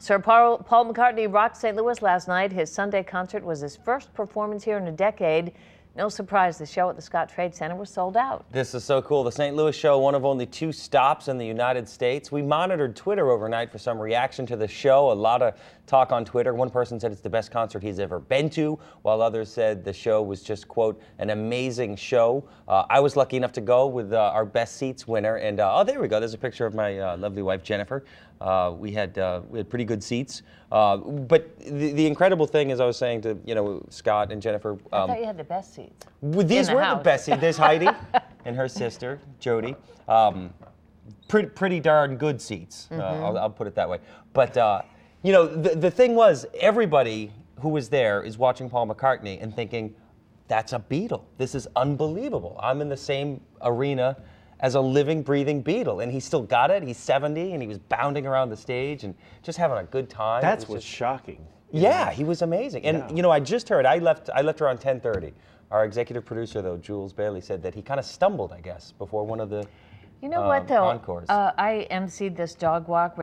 Sir Paul, Paul McCartney rocked St. Louis last night. His Sunday concert was his first performance here in a decade. No surprise, the show at the Scottrade Center was sold out. This is so cool. The St. Louis show, one of only two stops in the United States. We monitored Twitter overnight for some reaction to the show. A lot of talk on Twitter. One person said it's the best concert he's ever been to, while others said the show was just, quote, an amazing show. Uh, I was lucky enough to go with uh, our best seats winner. And, uh, oh, there we go. There's a picture of my uh, lovely wife, Jennifer. Uh, we had uh, we had pretty good seats, but the, the, incredible thing is, I was saying to you know Scott and Jennifer. Um, I thought you had the best seats. Well, these the were house. the best seats. There's Heidi and her sister Jody. Um, pretty pretty darn good seats. Mm -hmm. I'll, I'll, put it that way. But you know the the thing was everybody who was there is watching Paul McCartney and thinking, that's a Beatle. This is unbelievable. I'm in the same arena as a living, breathing Beatle. And he still got it. He's 70 and he was bounding around the stage and just having a good time. That's what's just, shocking. Yeah, know? he was amazing. And yeah. you know, I just heard I left I left around 10:30. Our executive producer though, Jules Bailey, said that he kind of stumbled, I guess, before one of the You know um, what though? Uh, I emceed this dog walk